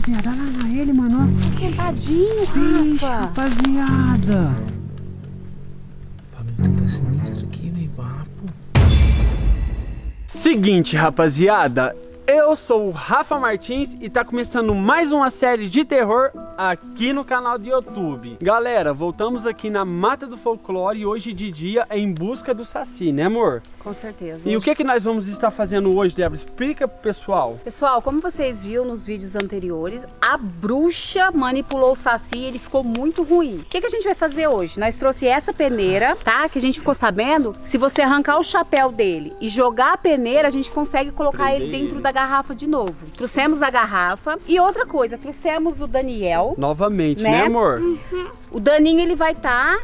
rapaziada. Olha lá ele, mano. ó. Sentadinho, Deixa, Rafa. rapaziada. Família tá sinistra aqui, velho. Papo. Seguinte, rapaziada. Eu sou o Rafa Martins e tá começando mais uma série de terror aqui no canal do YouTube. Galera, voltamos aqui na Mata do Folclore e hoje de dia é em busca do Saci, né amor? Com certeza. E o que que nós vamos estar fazendo hoje, Débora? Explica pro pessoal. Pessoal, como vocês viram nos vídeos anteriores, a bruxa manipulou o Saci e ele ficou muito ruim. O que, que a gente vai fazer hoje? Nós trouxe essa peneira, tá? Que a gente ficou sabendo, se você arrancar o chapéu dele e jogar a peneira, a gente consegue colocar Prender ele dentro ele. da garrafa de novo. Trouxemos a garrafa. E outra coisa, trouxemos o Daniel. Novamente, né, Né? amor? O Daninho ele vai estar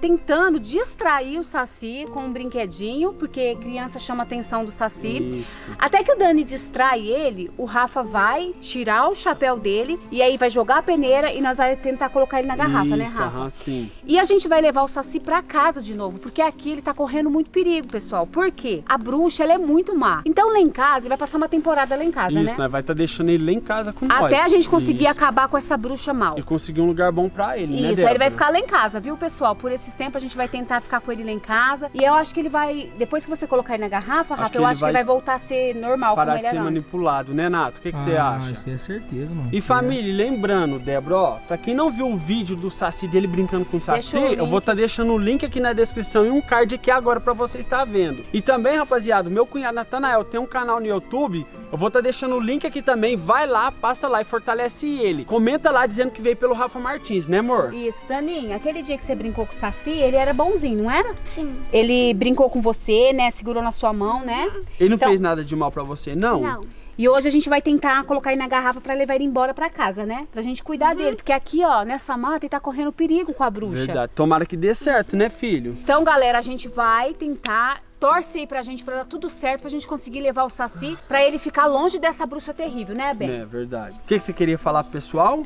tentando distrair o Saci com um brinquedinho, porque criança chama a atenção do Saci. Isso. Até que o Dani distrai ele, o Rafa vai tirar o chapéu dele e aí vai jogar a peneira e nós vamos tentar colocar ele na garrafa, né, Isso, Rafa? aham, sim. E a gente vai levar o Saci pra casa de novo, porque aqui ele tá correndo muito perigo, pessoal. Por quê? A bruxa, ela é muito má. Então lá em casa, ele vai passar uma temporada lá em casa, Isso, né? nós vai estar deixando ele lá em casa com nós. Até a gente conseguir Isso. acabar com essa bruxa mal. E conseguir um lugar bom pra ele, né, Isso, aí ele vai ficar lá em casa, viu, pessoal? Por esses tempos a gente vai tentar ficar com ele lá em casa. E eu acho que ele vai, depois que você colocar ele na garrafa, Rafa, eu ele acho que ele vai voltar a ser normal Parar como de ele ser antes. manipulado, né, Nato? O que, que você Ah, acha? Isso é certeza, mano. E família, lembrando, Débora, ó, pra quem não viu o vídeo do Saci dele brincando com o Saci, o eu link. vou estar deixando o link aqui na descrição e um card aqui agora pra você estar vendo. E também, rapaziada, meu cunhado Natanael tem um canal no YouTube, eu vou estar deixando o link aqui também, vai lá, passa lá e fortalece ele. Comenta lá dizendo que veio pelo Rafa Martins, né amor? Isso, Daninha, aquele dia que você brincou com o Saci, ele era bonzinho, não era? Sim. Ele brincou com você, né? Segurou na sua mão, né? Ele não Então- fez nada de mal pra você, não? Não. E hoje a gente vai tentar colocar ele na garrafa pra levar ele embora pra casa, né? Pra gente cuidar dele, porque aqui, ó, nessa mata, ele tá correndo perigo com a bruxa. Verdade. Tomara que dê certo, né, filho? Então, galera, a gente vai tentar torce aí pra gente pra dar tudo certo, pra gente conseguir levar o Saci pra ele ficar longe dessa bruxa terrível, né, Ben? É verdade. O que, que você queria falar pro pessoal?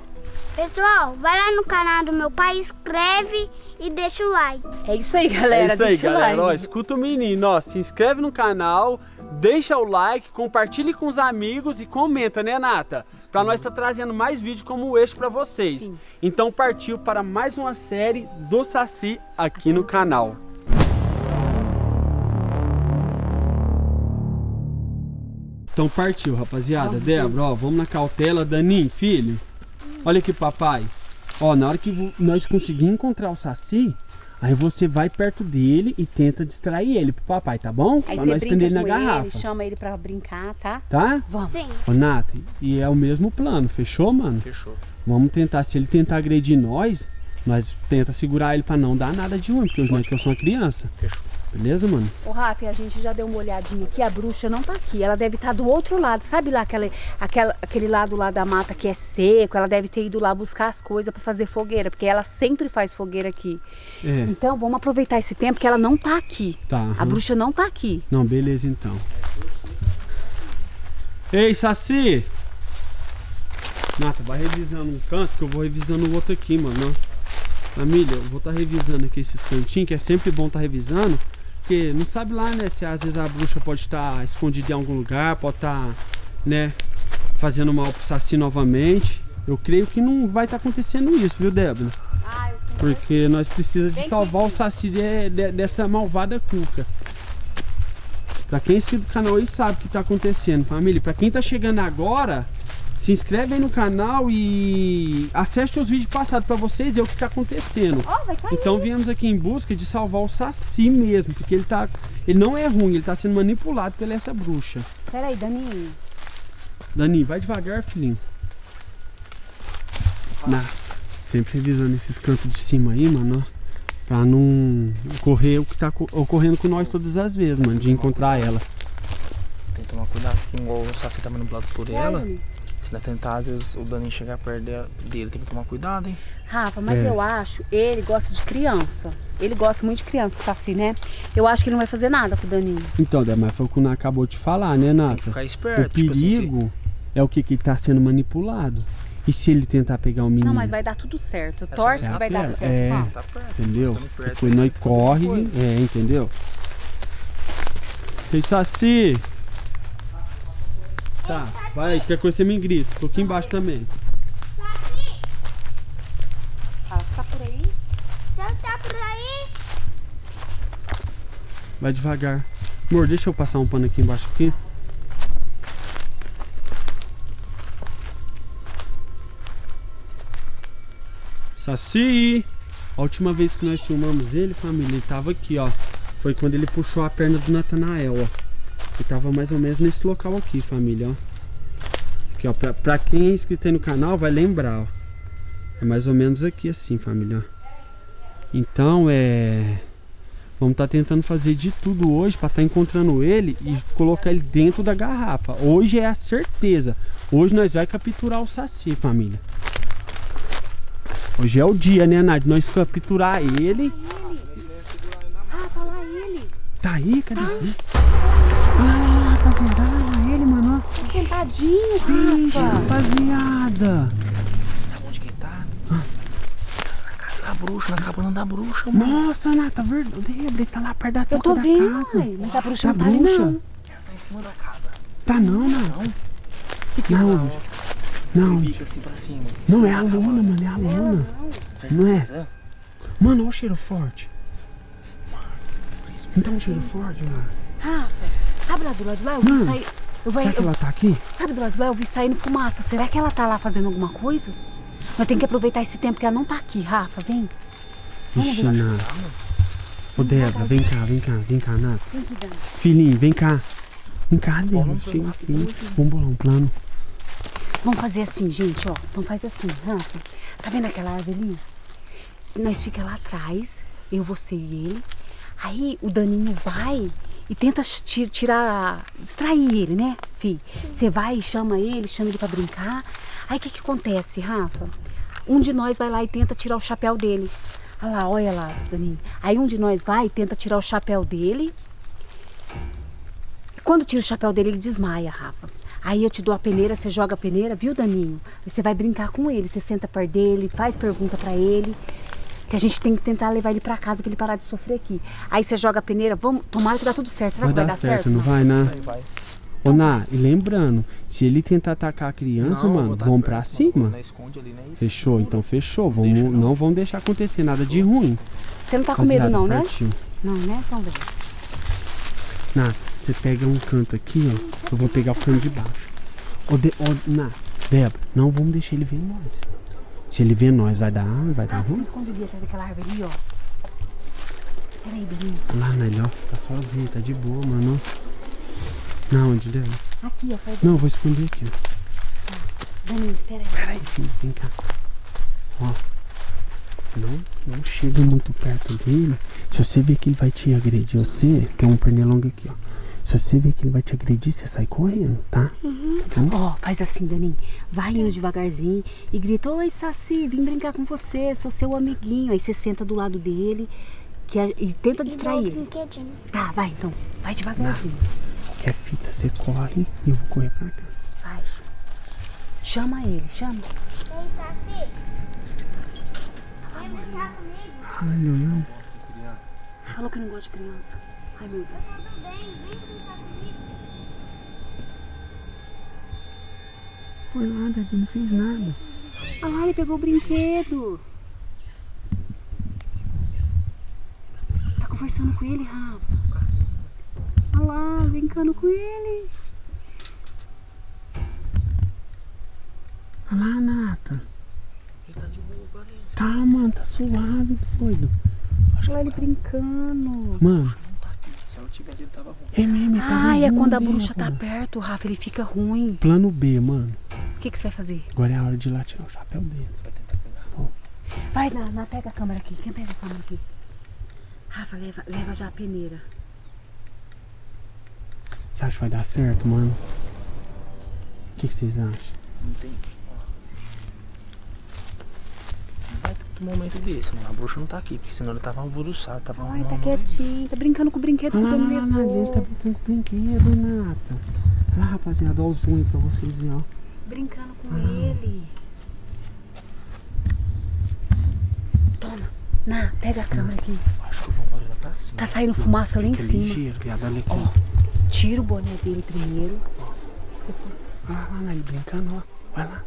Pessoal, vai lá no canal do meu pai, escreve e deixa o like. É isso aí, galera. é isso aí, Deixa o galera. Ó, escuta o menino, ó. Se inscreve no canal, deixa o like, compartilhe com os amigos e comenta, né, Nata? Pra nós estar trazendo mais vídeos como este pra vocês. Sim. Então partiu para mais uma série do Saci aqui no canal. Então partiu, rapaziada. Débora, ó, vamos na cautela. Daninho, filho, olha aqui, papai. Ó, na hora que nós conseguirmos encontrar o Saci, aí você vai perto dele e tenta distrair ele pro papai, tá bom? Aí pra você nós brinca prender ele na com garrafa, ele, chama ele pra brincar, tá? tá? Vamos. Sim. Ô, Nath, e é o mesmo plano, fechou, mano? Fechou. Vamos tentar, se ele tentar agredir nós, nós tenta segurar ele pra não dar nada de ruim, porque os netos são uma criança. Fechou. Beleza, mano? Ô, Rafa, a gente já deu uma olhadinha aqui, a bruxa não tá aqui. Ela deve estar do outro lado. Sabe lá aquele, aquela, aquele lado lá da mata que é seco? Ela deve ter ido lá buscar as coisas pra fazer fogueira, porque ela sempre faz fogueira aqui. É, Então, vamos aproveitar esse tempo que ela não tá aqui. tá. A aham. bruxa não tá aqui. Não, beleza então. Ei, Saci! Nata, vai revisando um canto que eu vou revisando o outro aqui, mano. Família, eu vou estar revisando aqui esses cantinhos, que é sempre bom estar revisando. Porque não sabe lá, né? Se às vezes a bruxa pode estar escondida em algum lugar, pode estar, né? Fazendo mal pro Saci novamente. Eu creio que não vai estar acontecendo isso, viu, Débora? Ah, eu Porque nós precisamos de salvar o Saci de- de- dessa malvada cuca. Pra quem é inscrito no canal aí sabe o que tá acontecendo, família. Pra quem tá chegando agora, se inscreve aí no canal e acesse os vídeos passados pra vocês ver o que tá acontecendo. Cair. Então viemos aqui em busca de salvar o Saci mesmo, porque ele tá. Ele não é ruim, ele tá sendo manipulado pela essa bruxa. Peraí, Daninho. Dani, vai devagar, filhinho. Na, sempre revisando esses cantos de cima aí, mano. Pra não ocorrer o que tá co- ocorrendo com nós todas as vezes, mano, de encontrar ela. Tem que tomar cuidado, que igual o Saci tá manipulado por ela. Se não tentar, às vezes, o Daninho chegar perto dele, tem que tomar cuidado, hein? Rafa, mas É. eu acho, ele gosta de criança. Ele gosta muito de criança, o Saci, né? Eu acho que ele não vai fazer nada com o Daninho. Então, mas foi o que o Ná acabou de falar, né, Tem que Nata? ficar O esperto. tipo assim, perigo é o que que tá sendo manipulado. E se ele tentar pegar o menino? Não, mas vai dar tudo certo. Torce É que vai dar pera, certo. é. Tá perto. Entendeu? Perto, Depois nós corre, é, entendeu? Ei, Saci! Tá, vai, quer conhecer me grita. Tô aqui embaixo também. Ah, tá por aí? Tá por aí? Vai devagar. Amor, deixa eu passar um pano aqui embaixo aqui. Saci! A última vez que nós filmamos ele, família, ele tava aqui, ó. Foi quando ele puxou a perna do Natanael, ó. Ele tava mais ou menos nesse local aqui, família, ó. Aqui, ó. Pra, pra quem é inscrito aí no canal, vai lembrar, ó. É mais ou menos aqui assim, família, ó. Então, é... Vamos estar tentando fazer de tudo hoje para estar encontrando ele e colocar ele dentro da garrafa. Hoje é a certeza. Hoje nós vai capturar o Saci, família. Hoje é o dia, né, Nath? Nós capturar ele. Ah, tá lá ele. Tá aí? Cadê? Lá, olha lá, rapaziada. Olha lá ele, mano. Tá sentadinho, Rafa. rapaziada. Sabe onde que ele tá? Na casa da bruxa, na cabana da bruxa, mano. Nossa, Nath, verdade. Ele tá lá perto da toca da vendo, casa. ué, mas a bruxa Da não tá bruxa? não. Ela tá em cima da casa. Tá não, não. Não? Que que Não, ela Não, fica assim cima? não é a luna, mano. É a luna. Não é? Certeza? Mano, olha o cheiro forte. Não tá um cheiro forte, mano? Rafa, sabe lá do lado de lá? Eu vi Hum. sair. Eu vi, Será que eu- ela tá aqui? sabe do lado de lá? Eu vi saindo fumaça. Será que ela tá lá fazendo alguma coisa? Nós temos que aproveitar esse tempo que ela não tá aqui, Rafa. Vem. Ixi, Nath. Ô, Débora, vem cá, vem cá, vem cá, Nath. Vem aqui, Dani. Filhinho, vem cá. Vem cá, Débora. Chega aqui. Vamos bolar um plano. Vamos fazer assim, gente, ó. Então faz assim, Rafa. Tá vendo aquela árvore ali? Nós fica lá atrás, eu, você e ele. Aí o Daninho vai e tenta ti- tirar, distrair ele, né, fi? Você vai e chama ele, chama ele pra brincar. Aí o que que acontece, Rafa? Um de nós vai lá e tenta tirar o chapéu dele. Olha lá, olha lá, Daninho. Aí um de nós vai e tenta tirar o chapéu dele. Quando tira o chapéu dele, ele desmaia, Rafa. Aí eu te dou a peneira, você joga a peneira, viu, Daninho? Você vai brincar com ele, você senta perto dele, faz pergunta pra ele. Que a gente tem que tentar levar ele pra casa pra ele parar de sofrer aqui. Aí você joga a peneira, vamos, tomara que dá tudo certo. Será Vai que vai dar dar certo, certo? não vai, né? Vai. Ô, Ná, e lembrando, se ele tentar atacar a criança, Não, mano, dar vamos pra não, cima. Não esconde ali, né? Fechou? Então fechou. Vamos, deixa, não. não. vamos deixar acontecer nada de ruim. Você não tá com medo não, né? partiu. Não, né? Então vem. Ná, você pega um canto aqui, ó. Eu vou pegar o canto de baixo. Ô, de, ô Ná, Débora, não vamos deixar ele ver nós. Se ele ver nós, vai dar, vai dar Ah, ruim. esconde ali atrás daquela árvore ali, ó. Lá na ó, tá sozinho, tá de boa, mano. Na onde, Débora? Aqui, ó. Peraí, Não, eu vou esconder aqui, ó. Daninho, espera aí. Peraí, filho, vem cá. Ó. Não, não chega muito perto dele. Se você ver que ele vai te agredir, você tem um pernilongo aqui, ó. Se você ver que ele vai te agredir, você sai correndo, tá? Tá bom? Ó, faz assim, Daninho. Vai indo devagarzinho e grita: Oi, Saci, vim brincar com você, sou seu amiguinho. Aí você senta do lado dele que a- e tenta distrair ele. Brinquedinho. Tá, vai então. Vai devagarzinho. Quer fita, você corre e eu vou correr pra cá. Vai. Chama ele, chama. Ei, Saci. Vem brincar comigo? Ai, não. Falou que não gosta de criança. Ai, meu Deus. Tudo bem, vem brincar comigo. Foi lá, Debbie, não fez nada. Ah lá, ele pegou o brinquedo. Tá conversando com ele, Rafa. Olha lá, brincando com ele. Olha lá, Nata. Ele tá de boa, parece. Tá, mano, tá suave, doido. Olha lá ele brincando. Mano, Não tá aqui. Se ela tivesse, ele tava ruim. É mesmo, tá Ah, é quando a bruxa tá perto, Rafa, ele fica ruim. Plano B, mano. O que, que você vai fazer? Agora é a hora de ir lá tirar o chapéu dele. Vai tentar pegar. Vai, na, na, pega a câmera aqui. Quem pega a câmera aqui? Rafa, leva, leva já a peneira. Você acha que vai dar certo, mano? O que, que vocês acham? Não tem. Não momento desse, mano. A bruxa não tá aqui, porque senão ele tava alvoroçado, tava Ai, tá quietinho. Tá brincando com o brinquedo que Olha o lá, Dani lá, lá, levou. ele tá brincando com o brinquedo, Nata. Olha lá, rapaziada, olha o zoom aí pra vocês verem, ó. Brincando com ele. Toma. Na, pega a câmera aqui. Acho que o João Barulho lá pra cima. Tá saindo fumaça lá em cima. ligeiro, viado, olha aqui. Ó, tira o boné dele primeiro. Olha lá, lá, ele brincando, ó. Vai lá.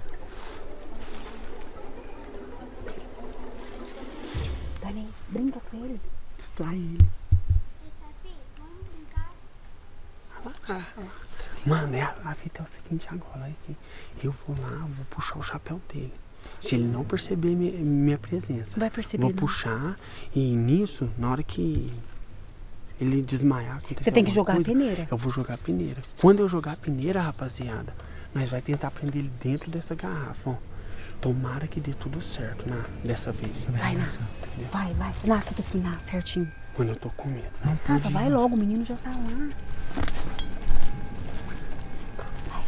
Brinca com ele. Distrai ele. Vamos Mano, é, a fita é o seguinte agora. Aqui. Eu vou lá, vou puxar o chapéu dele. Se ele não perceber minha, minha presença, Vai perceber, vou não. puxar e nisso, na hora que ele desmaiar, Você tem que jogar a coisa, peneira. Eu vou jogar a peneira. Quando eu jogar a peneira, rapaziada, nós vai tentar prender ele dentro dessa garrafa, ó. Tomara que dê tudo certo, né? Dessa vez. Vai, Ná. Vai, vai. Ná, fica aqui, Ná, certinho. Mano, eu tô com medo. Rafa, vai logo, o menino já tá lá. Vai.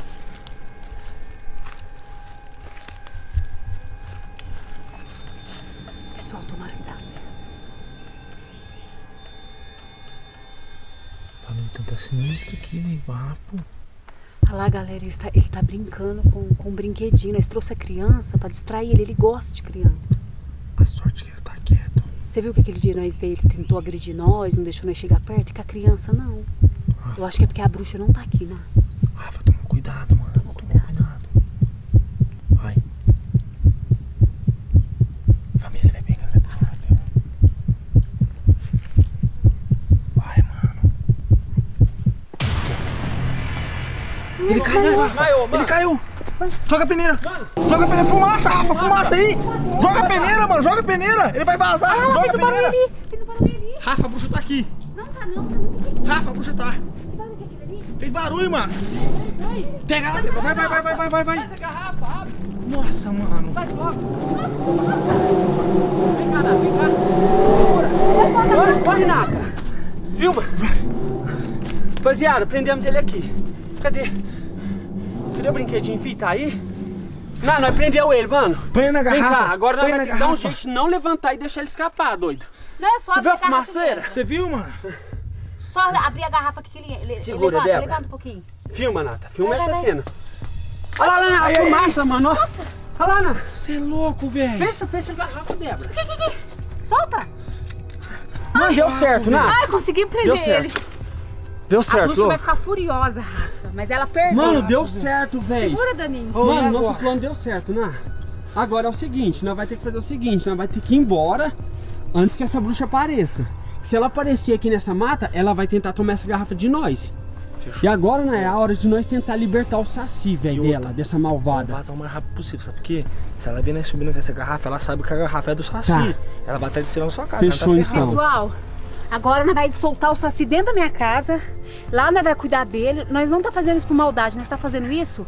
Pessoal, tomara que dá certo. Luta tá sinistra aqui, né? Vapo. Olha lá, galera, ele tá, ele tá brincando com, com um brinquedinho. Nós trouxe a criança pra distrair ele. Ele gosta de criança. A sorte que ele tá quieto. Você viu que aquele dia nós veio, ele tentou agredir nós, não deixou nós chegar perto, e com a criança não. Eu acho que é porque a bruxa não tá aqui, né? Rafa, toma cuidado, mano. Toma cuidado. Vai. Família, ele vai pegar, ele vai puxar o chapéu. Vai, mano. Ele caiu, Rafa. Ele caiu. Joga a peneira. Joga a peneira. Fumaça, Rafa. Fumaça aí. Joga a peneira, mano. Joga a peneira. Ele vai vazar. Joga a Fez o barulho peneira. ali, fez o barulho ali. Rafa, a bruxa tá aqui. Não tá não, tá. Rafa, a bruxa tá. Fez barulho, mano. Pega lá. Vai, vai, vai, vai, vai, vai, vai. Nossa, mano. Corre, Nata. Filma. Rapaziada, prendemos ele aqui. Cadê? Cadê o brinquedinho, filho? Tá aí? Não, nós prendeu ele, mano. Põe na Vem garrafa. cá, agora nós na ter que dar um jeito de não levantar e deixar ele escapar, doido. Não, é só Você viu a fumaceira? Você viu, mano? Só abrir a garrafa que ele, ele Segura, levanta, Débora. levanta um pouquinho. Filma, Nata. Filma Vai, essa vai. cena. Olha lá, Nata, a fumaça, mano. Nossa. Olha lá, Nata. Você é louco, velho. Fecha, fecha a garrafa, Débora. Solta. Não, deu certo, Nata. Ai, consegui prender Deu certo. ele. Deu A certo, bruxa vai ficar furiosa, Rafa. Mas ela perdeu. Mano, deu certo, velho. Segura, Daninho. Ô, Mano, nosso agora? plano deu certo, né? Agora é o seguinte, nós vai ter que fazer o seguinte, nós vai ter que ir embora antes que essa bruxa apareça. Se ela aparecer aqui nessa mata, ela vai tentar tomar essa garrafa de nós. E agora, né, é a hora de nós tentar libertar o Saci, velho, dela, dessa malvada. Vazar o mais rápido possível, sabe por quê? Se ela vir nós subindo com essa garrafa, ela sabe que a garrafa é do Saci. Tá. Ela vai estar descendo na sua casa. Fechou, tá então. Pessoal, agora nós vai soltar o Saci dentro da minha casa. Lá nós vai cuidar dele. Nós não tá fazendo isso por maldade, nós tá fazendo isso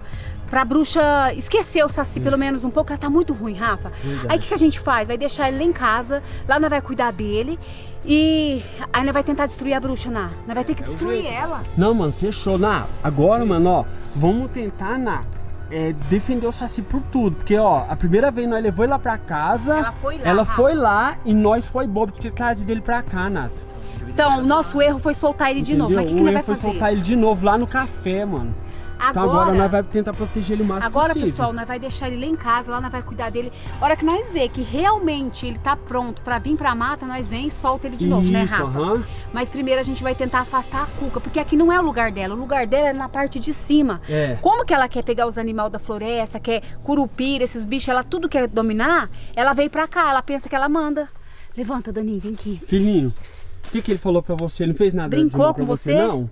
pra bruxa esquecer o Saci pelo menos um pouco. Ela tá muito ruim, Rafa. Aí o que, que a gente faz? Vai deixar ele lá em casa, lá nós vai cuidar dele. E aí nós vai tentar destruir a bruxa, Ná. Nós vai ter que destruir ela. Não, mano, fechou. Na, agora, mano, ó, vamos tentar, na, é, defender o Saci por tudo. Porque, ó, a primeira vez nós levou ele lá pra casa. Ela foi lá, Ela Rafa. foi lá e nós foi bobo de ter trazido ele pra cá, Nata. Então, o nosso erro foi soltar ele de novo. Mas o que, o nós erro vai foi fazer? soltar ele de novo lá no café, mano. Então agora nós vamos tentar proteger ele o máximo Agora, possível. pessoal, nós vai deixar ele lá em casa, lá nós vai cuidar dele. A hora que nós ver que realmente ele tá pronto pra vir pra mata, nós vem e solta ele de novo, né, Rafa? aham. Mas primeiro a gente vai tentar afastar a cuca, porque aqui não é o lugar dela. O lugar dela é na parte de cima. É. Como que ela quer pegar os animais da floresta, quer curupira, esses bichos, ela tudo quer dominar, ela veio pra cá, ela pensa que ela manda. Levanta, Daninho, vem aqui. Filhinho, o que, que ele falou pra você? Ele não fez nada de Brincou mal com pra você? Não?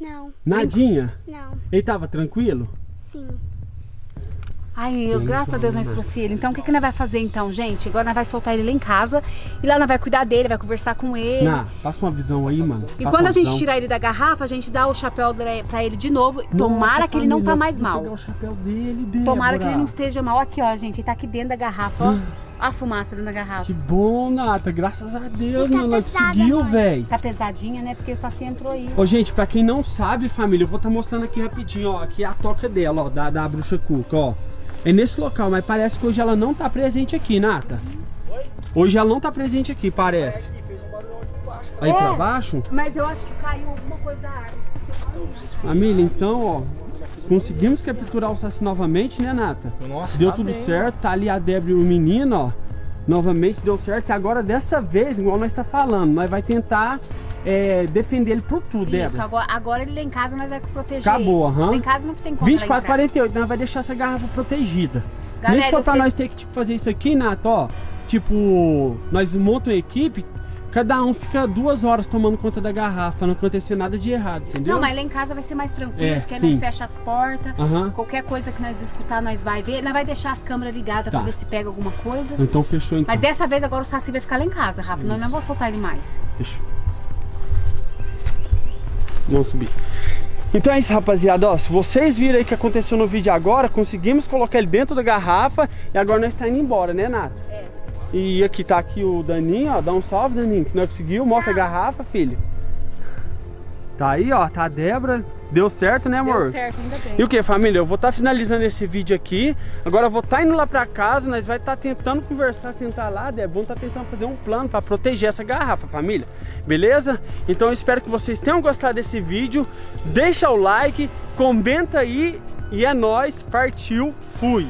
Não, Nadinha? não, Ele tava tranquilo? sim. Ai, eu, graças a Deus nós trouxe ele. Então o que, que nós vai fazer então, gente? Agora nós vai soltar ele lá em casa e lá nós vai cuidar dele, vai conversar com ele. Na, passa uma visão aí, mano. E Passa quando a gente visão. tirar ele da garrafa, a gente dá o chapéu pra ele de novo. Nossa, Tomara que ele não tá mais mal. pegar o chapéu dele, Débora. Tomara que ele não esteja mal. Aqui, ó, gente. Ele tá aqui dentro da garrafa, ó. A fumaça dentro da garrafa. Que bom, Nata. Graças a Deus, Tá mano. Nós conseguiu, velho. Tá pesadinha, né? Porque o Saci entrou aí. Ô, gente, pra quem não sabe, família, eu vou estar mostrando aqui rapidinho, ó. Aqui é a toca dela, ó, da, da bruxa Cuca, ó. É nesse local, mas parece que hoje ela não tá presente aqui, Nata. Hoje ela não tá presente aqui, parece. Aí É. pra baixo? Mas eu acho que caiu alguma coisa da árvore. Família, então, ó. Conseguimos capturar o Saci novamente, né, Nata? Nossa, Deu tá tudo bem. certo, tá ali a Débora e o menino, ó. Novamente deu certo. E agora, dessa vez, igual nós tá falando, nós vai tentar é, defender ele por tudo, Isso, Débora. agora, agora ele lá em casa nós vamos proteger Acabou, aham. Lá em casa não tem como 24, ela entrar. 48, nós vai deixar essa garrafa protegida. Galera, Nem só pra nós ter que tipo, fazer isso aqui, Nato, ó. Tipo, nós montamos uma equipe, cada um fica duas horas tomando conta da garrafa, não acontecer nada de errado, entendeu? Não, mas lá em casa vai ser mais tranquilo, É, porque sim. nós fecha as portas. Aham. Qualquer coisa que nós escutar, nós vai ver. Nós vai deixar as câmeras ligadas Tá. pra ver se pega alguma coisa. Então fechou então. Mas dessa vez agora o Saci vai ficar lá em casa, Rafa. Nós não vamos soltar ele mais. Fechou. Vamos subir. Então é isso, rapaziada. Ó, se vocês viram aí o que aconteceu no vídeo agora, conseguimos colocar ele dentro da garrafa e agora nós está indo embora, né, Nato? É. E aqui tá aqui o Daninho, ó. Dá um salve, Daninho, que nós conseguiu. Mostra a garrafa, filho. Tá aí, ó. Tá a Débora. Deu certo, né, amor? Deu certo, ainda bem. E o que, família? Eu vou estar finalizando esse vídeo aqui. Agora eu vou estar indo lá pra casa. Nós vai estar tentando conversar, sentar lá. É bom estar tentando fazer um plano para proteger essa garrafa, família. Beleza? Então eu espero que vocês tenham gostado desse vídeo. Deixa o like, comenta aí. E é nóis. Partiu. Fui.